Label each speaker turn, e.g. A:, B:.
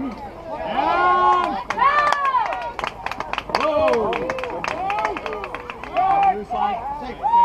A: Whoa! Whoa!